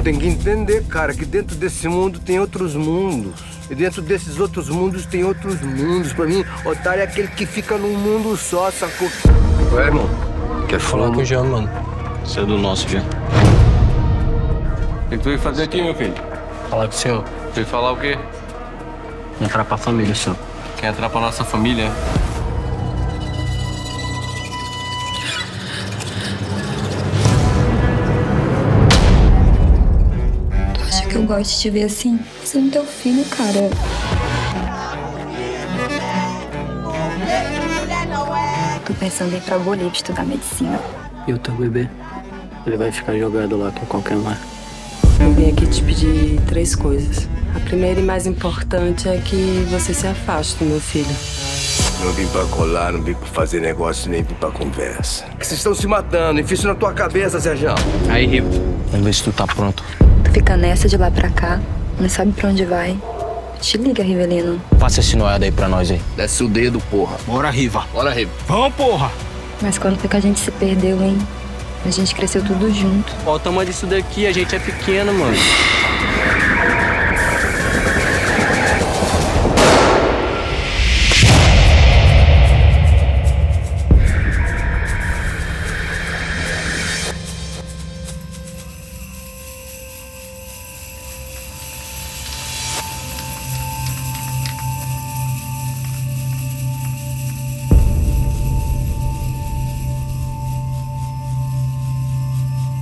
tem que entender, cara, que dentro desse mundo tem outros mundos. E dentro desses outros mundos tem outros mundos. Pra mim, otário é aquele que fica num mundo só, sacou? Ué, irmão, quer falar Falar com o Jean, mano. Você é do nosso, Jean. O que tu veio fazer aqui, meu filho? Falar com o senhor. Veio falar o quê? Entrar pra família, senhor. Quer entrar pra nossa família? Que eu gosto de te ver assim? Você não é teu filho, cara. Tô pensando em ir pra Bolívia estudar medicina. E o teu bebê? Ele vai ficar jogado lá com qualquer um. Eu vim aqui te pedir três coisas. A primeira e mais importante é que você se afaste do meu filho. Não vim pra colar, não vim pra fazer negócio, nem vim pra conversa. Que vocês estão se matando, enfia isso na tua cabeça, Sérgio. Aí, Rivo. Vamos ver se tu tá pronto. Tu fica nessa de lá pra cá, não sabe pra onde vai. Te liga, Rivelino. Passa esse noiado aí pra nós aí. Desce o dedo, porra. Bora, Riva. Bora, Rivo. Vamos, porra! Mas quando foi que a gente se perdeu, hein? A gente cresceu tudo junto. Olha o tamanho disso daqui, a gente é pequeno, mano.